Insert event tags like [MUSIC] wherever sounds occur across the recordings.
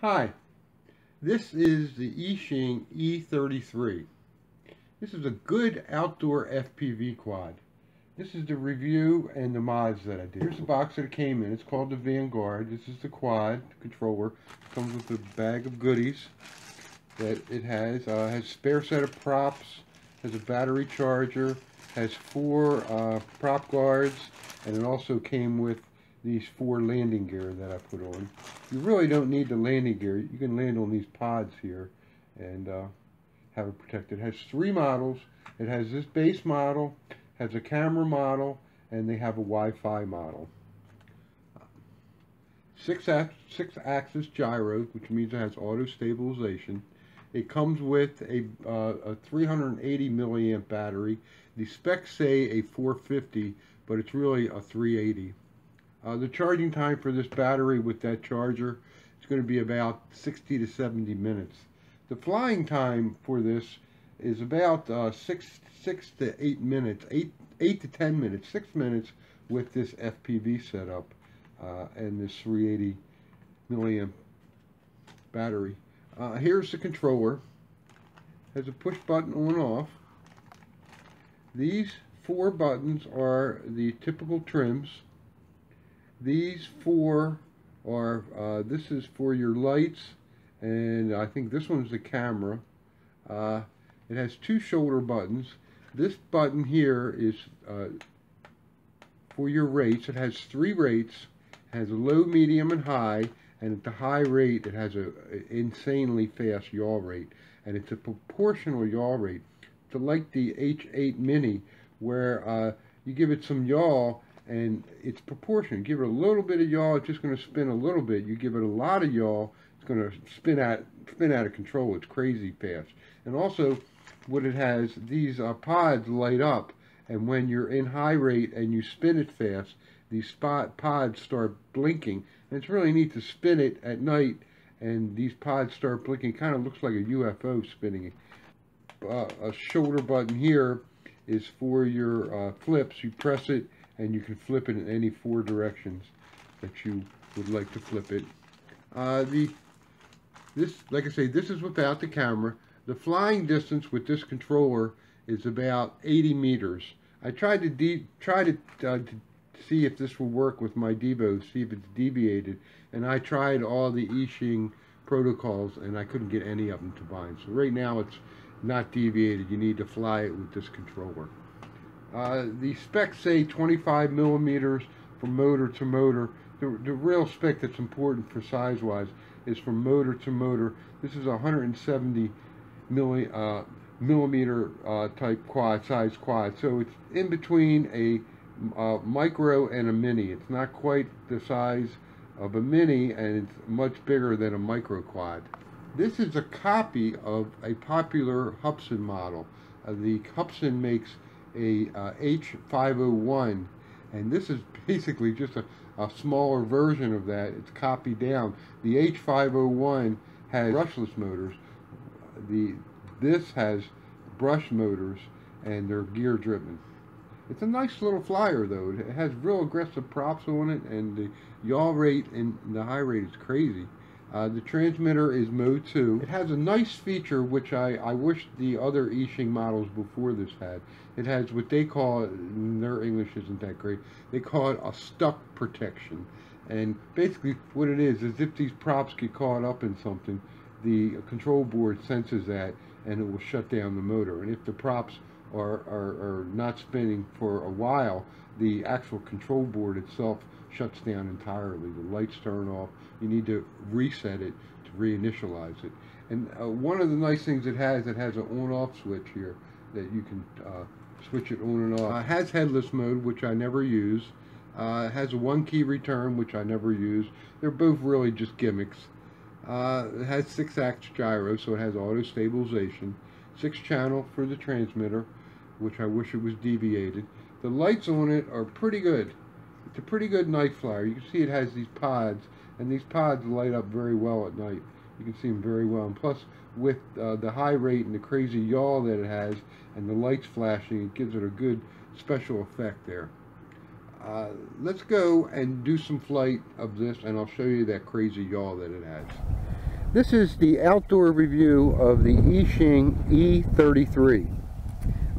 Hi, this is the Eachine E33. This is a good outdoor FPV quad. This is the review and the mods that I did. Here's the box that it came in. It's called the Banggood. This is the quad controller. It comes with a bag of goodies that it has. Uh, has spare set of props, has a battery charger, has four uh, prop guards, and it also came with these four landing gear that I put on. You really don't need the landing gear. You can land on these pods here and uh, have it protected. It has three models. It has this base model, has a camera model, and they have a Wi-Fi model. Six, six axis gyro, which means it has auto stabilization. It comes with a, uh, a 380 milliamp battery. The specs say a 450, but it's really a 380. Uh, the charging time for this battery with that charger is going to be about 60 to 70 minutes. The flying time for this is about uh, six six to eight minutes, eight eight to ten minutes, six minutes with this FPV setup uh, and this 380 milliamp battery. Uh, here's the controller. Has a push button on off. These four buttons are the typical trims. These four are, uh, this is for your lights, and I think this one's the camera. Uh, it has two shoulder buttons. This button here is uh, for your rates. It has three rates. Has low, medium, and high. And at the high rate, it has a, insanely fast yaw rate. And it's a proportional yaw rate. To like the H8 Mini, where uh, you give it some yaw and it's proportional. Give it a little bit of yaw, it's just going to spin a little bit. You give it a lot of yaw, it's going to spin out, spin out of control. It's crazy fast. And also, what it has, these uh, pods light up, and when you're in high rate and you spin it fast, these spot pods start blinking. And it's really neat to spin it at night, and these pods start blinking. Kind of looks like a UFO spinning. Uh, a shoulder button here is for your uh, flips. You press it, and you can flip it in any four directions that you would like to flip it. Uh, the this, like I say, this is without the camera. The flying distance with this controller is about 80 meters. I tried to try to, uh, to see if this will work with my Devo, see if it's deviated, and I tried all the Eachine protocols and I couldn't get any of them to bind. So right now it's not deviated. You need to fly it with this controller. Uh, the specs say 25 millimeters from motor to motor. The, the real spec that's important for size-wise is from motor to motor. This is 170 milli, uh, millimeter uh, type quad, size quad. So it's in between a uh, micro and a mini. It's not quite the size of a mini and it's much bigger than a micro quad. This is a copy of a popular Hubsan model. Uh, the Hubsan makes a uh, H501 and this is [LAUGHS] basically just a, a smaller version of that. It's copied down. The H501 has brushless motors. The This has brush motors and they're gear driven. It's a nice little flyer though. It has real aggressive props on it and the yaw rate and the high rate is crazy. Uh, the transmitter is Mode 2. It has a nice feature which I, I wish the other Eachine models before this had. It has what they call, their English isn't that great, they call it a stuck protection. And basically what it is, is if these props get caught up in something, the control board senses that and it will shut down the motor. And if the props are, are, are not spinning for a while, the actual control board itself shuts down entirely. The lights turn off. You need to reset it to reinitialize it. And uh, one of the nice things it has, it has an on-off switch here that you can uh, switch it on and off. Uh, it has headless mode, which I never use. Uh, it has a one-key return, which I never use. They're both really just gimmicks. Uh, it has six-axis gyro, so it has auto stabilization. Six channel for the transmitter, which I wish it was deviated. The lights on it are pretty good. It's a pretty good night flyer. You can see it has these pods, and these pods light up very well at night. You can see them very well. And plus, with uh, the high rate and the crazy yaw that it has, and the lights flashing, it gives it a good special effect there. Uh, let's go and do some flight of this, and I'll show you that crazy yaw that it has. This is the outdoor review of the Eachine E33.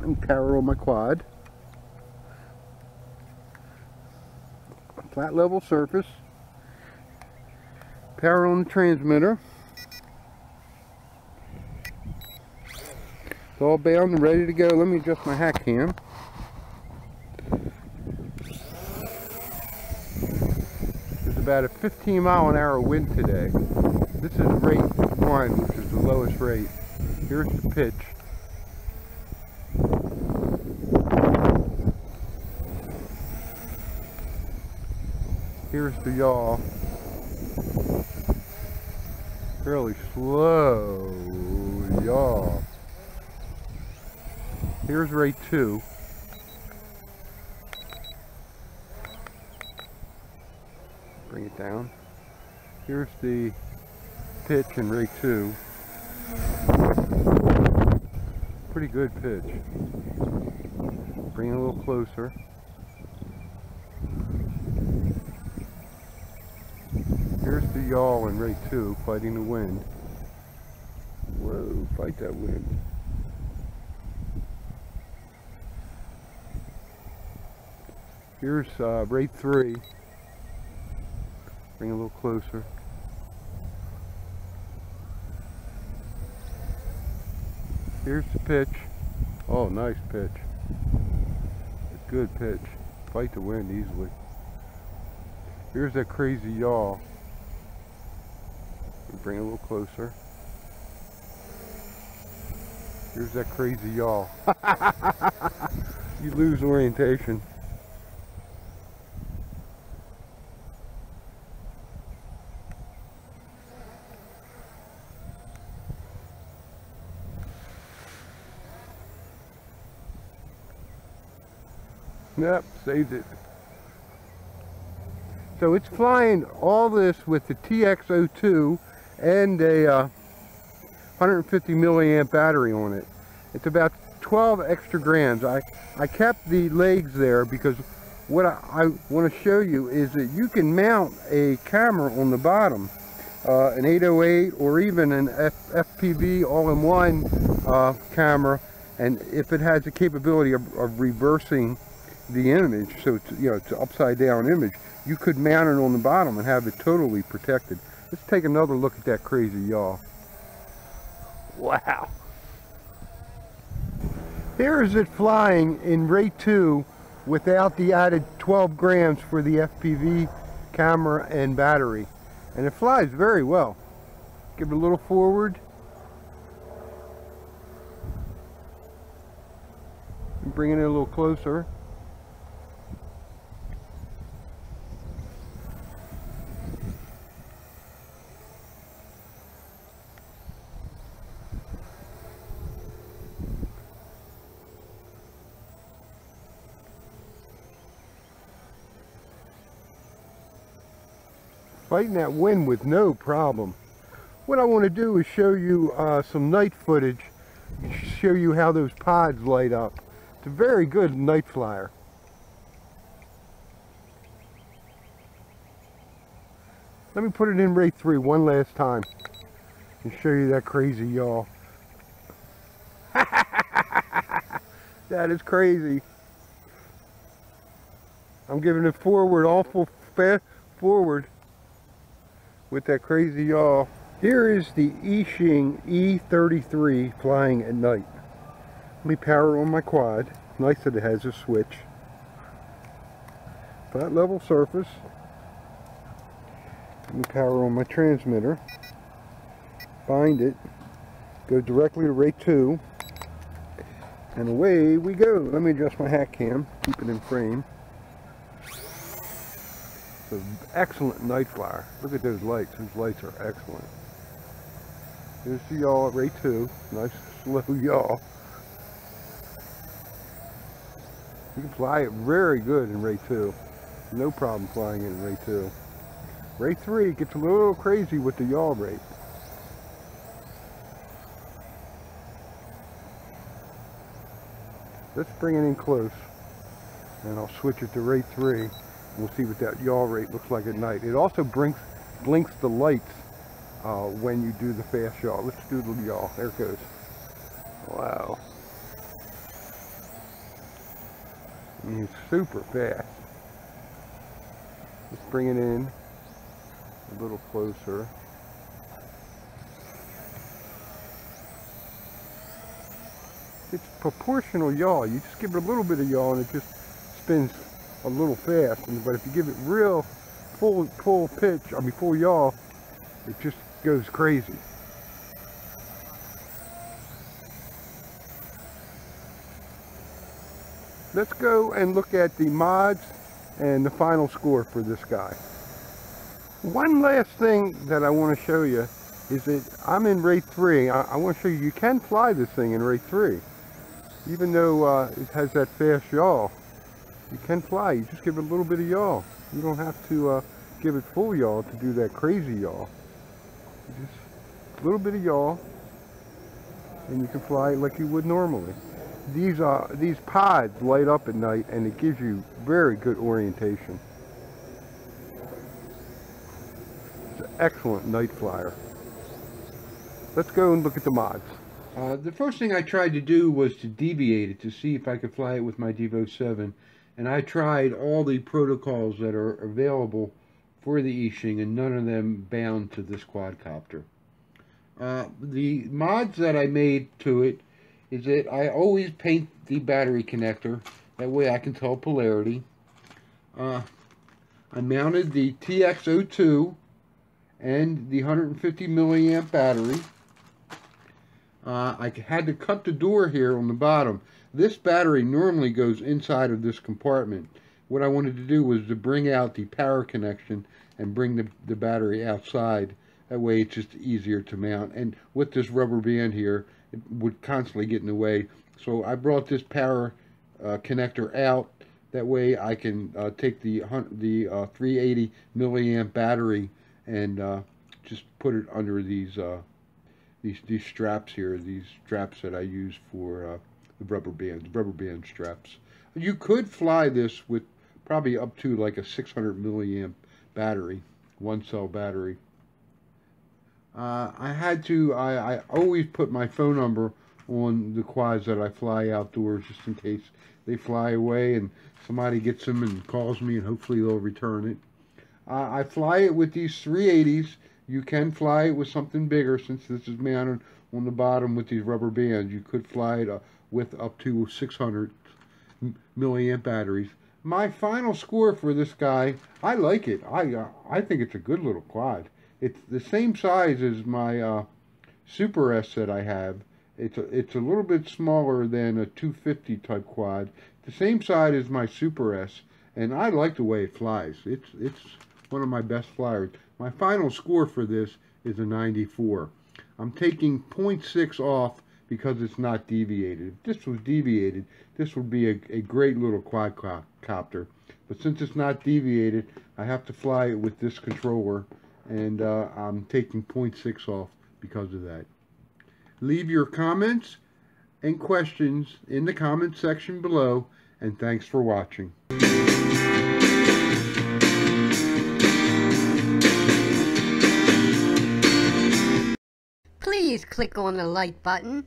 I'm on my quad. Flat level surface. Power on the transmitter. It's all bound and ready to go. Let me adjust my hat cam. There's about a 15 mile an hour wind today. This is rate 1, which is the lowest rate. Here's the pitch. Here's the yaw. Fairly slow yaw. Here's rate 2. Bring it down. Here's the pitch in rate 2. Pretty good pitch. Bring it a little closer. Here's the yaw in rate 2 fighting the wind. Whoa, fight that wind. Here's uh, rate 3. Bring a little closer. Here's the pitch. Oh, nice pitch. Good pitch. Fight the wind easily. Here's that crazy yaw. Bring it a little closer. Here's that crazy yaw. [LAUGHS] you lose orientation. Yep, saved it. So it's flying all this with the TX02 and a uh, 150 milliamp battery on it. It's about 12 extra grams. I, I kept the legs there because what I, I want to show you is that you can mount a camera on the bottom, uh, an 808 or even an F, FPV all-in-one uh, camera, and if it has the capability of, of reversing the image, so it's, you know, it's an upside down image, you could mount it on the bottom and have it totally protected. Let's take another look at that crazy yaw. Wow. Here is it flying in rate 2 without the added 12 grams for the FPV camera and battery. And it flies very well. Give it a little forward. Bring it a little closer. Fighting that wind with no problem. What I want to do is show you uh, some night footage, show you how those pods light up. It's a very good night flyer. Let me put it in rate 3 one last time and show you that crazy yaw. [LAUGHS] that is crazy. I'm giving it forward, awful fast forward with that crazy yaw. Here is the Eachine E33 flying at night. Let me power on my quad. Nice that it has a switch. Flat level surface. Let me power on my transmitter. Bind it. Go directly to rate 2. And away we go. Let me adjust my hat cam. Keep it in frame excellent night flyer. Look at those lights. Those lights are excellent. Here's the yaw at rate 2. Nice slow [LAUGHS] yaw. You can fly it very good in rate 2. No problem flying it in rate 2. Rate 3 gets a little crazy with the yaw rate. Let's bring it in close and I'll switch it to rate 3. We'll see what that yaw rate looks like at night. It also blinks, blinks the lights uh, when you do the fast yaw. Let's do the yaw. There it goes. Wow. Super fast. Let's bring it in a little closer. It's proportional yaw. You just give it a little bit of yaw and it just spins a little fast. But if you give it real full full pitch, I mean full yaw, it just goes crazy. Let's go and look at the mods and the final score for this guy. One last thing that I want to show you is that I'm in rate 3. I, I want to show you you can fly this thing in rate 3. Even though uh, it has that fast yaw, you can fly. You just give it a little bit of yaw. You don't have to uh, give it full yaw to do that crazy yaw. Just a little bit of yaw, and you can fly like you would normally. These uh, these pods light up at night, and it gives you very good orientation. It's an excellent night flyer. Let's go and look at the mods. Uh, the first thing I tried to do was to deviate it to see if I could fly it with my Devo 7. And I tried all the protocols that are available for the Eachine and none of them bound to this quadcopter. Uh, the mods that I made to it is that I always paint the battery connector. That way I can tell polarity. Uh, I mounted the TX02 and the 150 milliamp battery. Uh, I had to cut the door here on the bottom. This battery normally goes inside of this compartment. What I wanted to do was to bring out the power connection and bring the, the battery outside. That way it's just easier to mount. And with this rubber band here, it would constantly get in the way. So I brought this power uh, connector out. That way I can uh, take the the uh, 380 milliamp battery and uh, just put it under these uh, these these straps here. These straps that I use for uh, the rubber bands, rubber band straps. You could fly this with probably up to like a 600 milliamp battery, one cell battery. Uh, I had to, I, I always put my phone number on the quads that I fly outdoors just in case they fly away and somebody gets them and calls me and hopefully they'll return it. Uh, I fly it with these 380s. You can fly it with something bigger since this is mounted on the bottom with these rubber bands. You could fly it uh, with up to 600 milliamp batteries. My final score for this guy, I like it. I uh, I think it's a good little quad. It's the same size as my uh, Super S that I have. It's a, it's a little bit smaller than a 250 type quad. The same size as my Super S, and I like the way it flies. It's it's one of my best flyers. My final score for this is a 94. I'm taking 0.6 off because it's not deviated. If this was deviated, this would be a, a great little quadcopter. But since it's not deviated, I have to fly it with this controller, and uh, I'm taking 0.6 off because of that. Leave your comments and questions in the comment section below, and thanks for watching. Please click on the like button